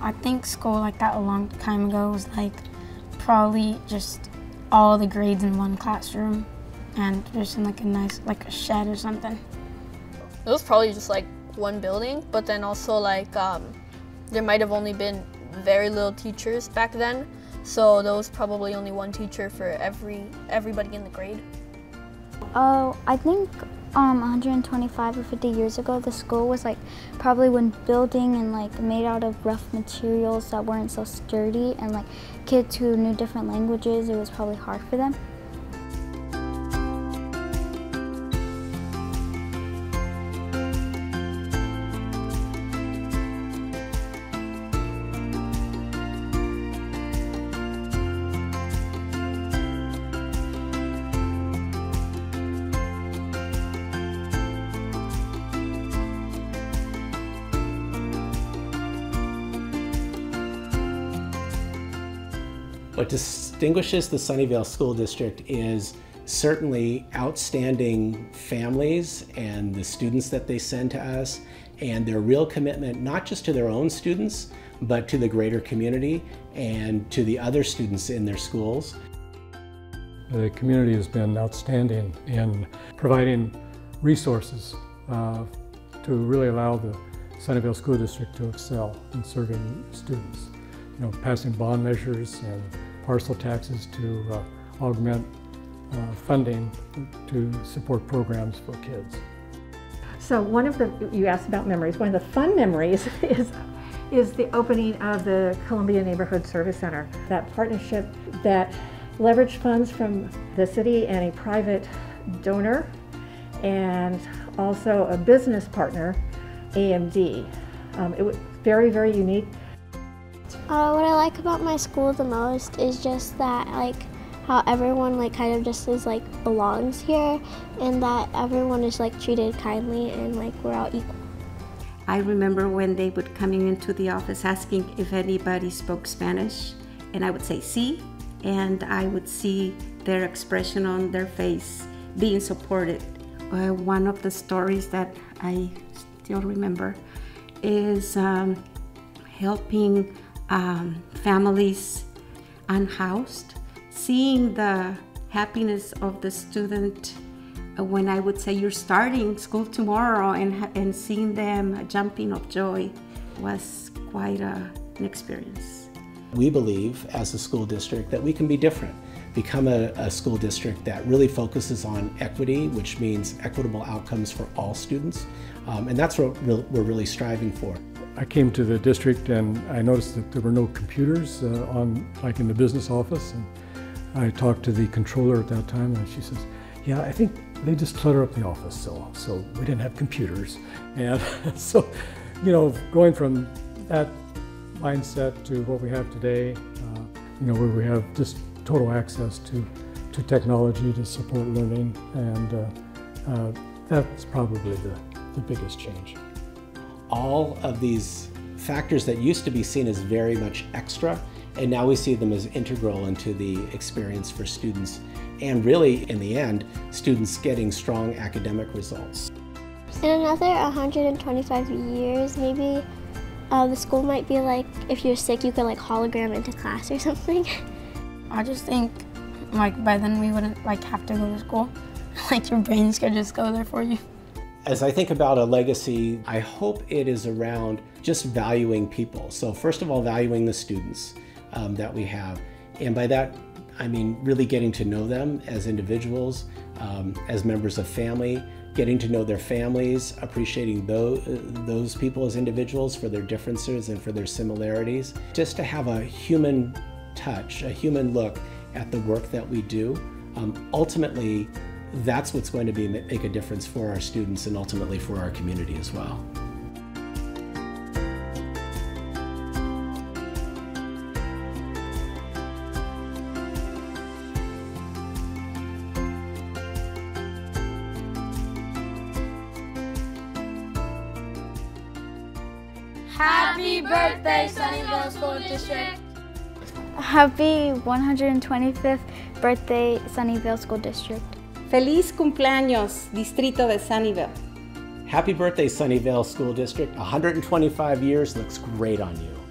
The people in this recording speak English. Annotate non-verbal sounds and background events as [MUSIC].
I think school like that a long time ago was like probably just all the grades in one classroom and just in like a nice like a shed or something. It was probably just like one building, but then also like um, there might have only been very little teachers back then, so there was probably only one teacher for every everybody in the grade. Oh, I think um, 125 or 50 years ago, the school was like probably when building and like made out of rough materials that weren't so sturdy and like kids who knew different languages, it was probably hard for them. What distinguishes the Sunnyvale School District is certainly outstanding families and the students that they send to us and their real commitment not just to their own students but to the greater community and to the other students in their schools. The community has been outstanding in providing resources uh, to really allow the Sunnyvale School District to excel in serving students. You know, passing bond measures and parcel taxes to uh, augment uh, funding to support programs for kids. So one of the, you asked about memories, one of the fun memories [LAUGHS] is, is the opening of the Columbia Neighborhood Service Center. That partnership that leveraged funds from the city and a private donor and also a business partner, AMD. Um, it was very, very unique. Uh, what I like about my school the most is just that like how everyone like kind of just is like belongs here and that everyone is like treated kindly and like we're all equal. I remember when they would coming into the office asking if anybody spoke Spanish and I would say sí and I would see their expression on their face being supported. Uh, one of the stories that I still remember is um, helping um, families unhoused, seeing the happiness of the student uh, when I would say you're starting school tomorrow and, and seeing them jumping of joy was quite a, an experience. We believe as a school district that we can be different, become a, a school district that really focuses on equity, which means equitable outcomes for all students. Um, and that's what we're really striving for. I came to the district and I noticed that there were no computers uh, on, like in the business office. And I talked to the controller at that time and she says, yeah, I think they just clutter up the office, so, so we didn't have computers. And [LAUGHS] so, you know, going from that mindset to what we have today, uh, you know, where we have just total access to, to technology to support learning, and uh, uh, that's probably the, the biggest change all of these factors that used to be seen as very much extra, and now we see them as integral into the experience for students. And really, in the end, students getting strong academic results. In another 125 years, maybe uh, the school might be like, if you're sick, you could like hologram into class or [LAUGHS] something. I just think like by then we wouldn't like have to go to school. [LAUGHS] like your brains could just go there for you. As I think about a legacy, I hope it is around just valuing people. So first of all, valuing the students um, that we have. And by that, I mean really getting to know them as individuals, um, as members of family, getting to know their families, appreciating those, those people as individuals for their differences and for their similarities. Just to have a human touch, a human look at the work that we do. Um, ultimately, that's what's going to be make a difference for our students and ultimately for our community as well. Happy birthday, Sunnyvale School District! Happy 125th birthday, Sunnyvale School District. Feliz cumpleaños, Distrito de Sunnyvale. Happy birthday, Sunnyvale School District. 125 years looks great on you.